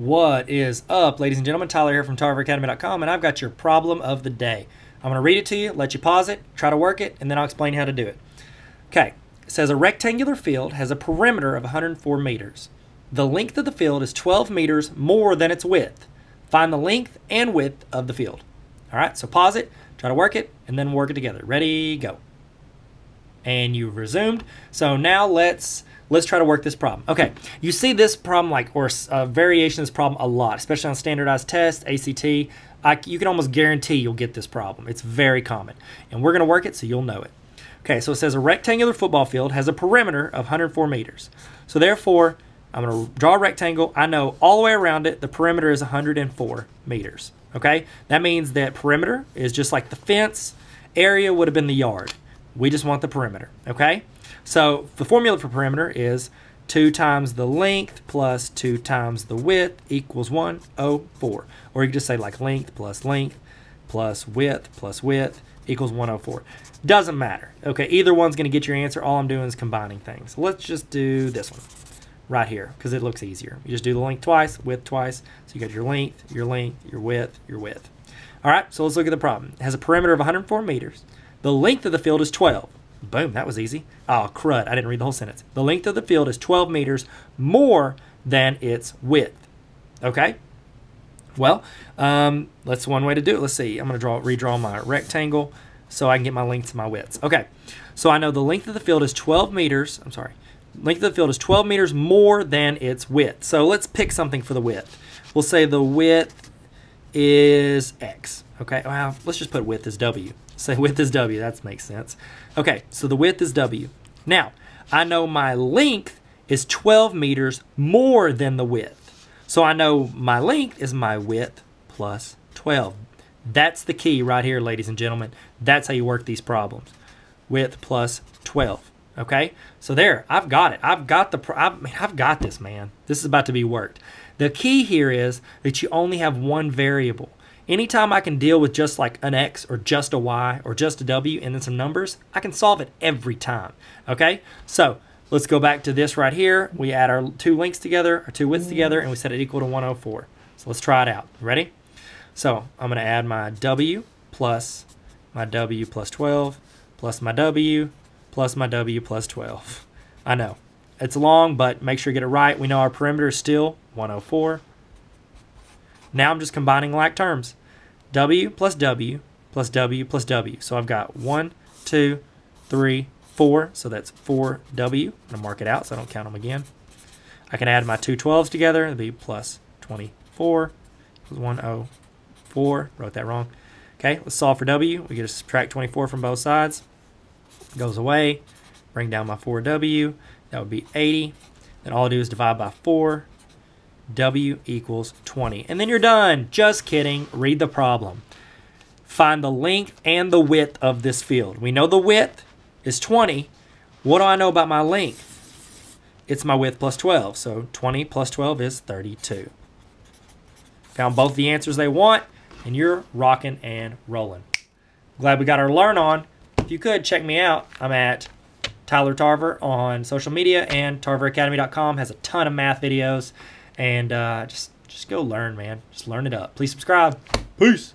What is up, ladies and gentlemen? Tyler here from TarverAcademy.com, and I've got your problem of the day. I'm going to read it to you, let you pause it, try to work it, and then I'll explain how to do it. Okay, it says a rectangular field has a perimeter of 104 meters. The length of the field is 12 meters more than its width. Find the length and width of the field. All right, so pause it, try to work it, and then work it together. Ready, go. And you've resumed. So now let's Let's try to work this problem. Okay, you see this problem like, or a uh, variation of this problem a lot, especially on standardized tests, ACT. I, you can almost guarantee you'll get this problem. It's very common. And we're going to work it so you'll know it. Okay, so it says a rectangular football field has a perimeter of 104 meters. So therefore, I'm going to draw a rectangle. I know all the way around it, the perimeter is 104 meters. Okay, that means that perimeter is just like the fence. Area would have been the yard. We just want the perimeter. Okay, so the formula for perimeter is 2 times the length plus 2 times the width equals 104. Or you can just say like length plus length plus width plus width equals 104. Doesn't matter. Okay, either one's going to get your answer. All I'm doing is combining things. Let's just do this one right here because it looks easier. You just do the length twice, width twice. So you got your length, your length, your width, your width. All right, so let's look at the problem. It has a perimeter of 104 meters. The length of the field is 12. Boom, that was easy. Oh, crud, I didn't read the whole sentence. The length of the field is 12 meters more than its width. Okay? Well, um, that's one way to do it. Let's see. I'm going to draw redraw my rectangle so I can get my lengths and my widths. Okay, so I know the length of the field is 12 meters. I'm sorry. Length of the field is 12 meters more than its width. So let's pick something for the width. We'll say the width is X. Okay, well, let's just put width as W. Say width is W, that makes sense. Okay, so the width is W. Now, I know my length is 12 meters more than the width. So I know my length is my width plus 12. That's the key right here, ladies and gentlemen. That's how you work these problems. Width plus 12. Okay, so there, I've got it. I've got the, I've, I've got this, man. This is about to be worked. The key here is that you only have one variable. Anytime I can deal with just like an X or just a Y or just a W and then some numbers, I can solve it every time. Okay, so let's go back to this right here. We add our two links together, our two widths together, and we set it equal to 104. So let's try it out. Ready? So I'm going to add my W plus my W plus 12 plus my W plus my W plus 12. I know. It's long, but make sure you get it right. We know our perimeter is still 104. Now I'm just combining like terms. W plus W plus W plus W. So I've got one, two, three, four. So that's 4W. I'm going to mark it out so I don't count them again. I can add my two 12s together. It'll be plus 24 equals 104. Wrote that wrong. Okay, let's solve for W. We get to subtract 24 from both sides. It Goes away. Bring down my 4W. That would be 80. Then all I do is divide by 4. W equals 20. And then you're done. Just kidding. Read the problem. Find the length and the width of this field. We know the width is 20. What do I know about my length? It's my width plus 12. So 20 plus 12 is 32. Found both the answers they want, and you're rocking and rolling. Glad we got our learn on. If you could, check me out. I'm at Tyler Tarver on social media, and tarveracademy.com has a ton of math videos and uh, just just go learn, man. Just learn it up. Please subscribe. Peace.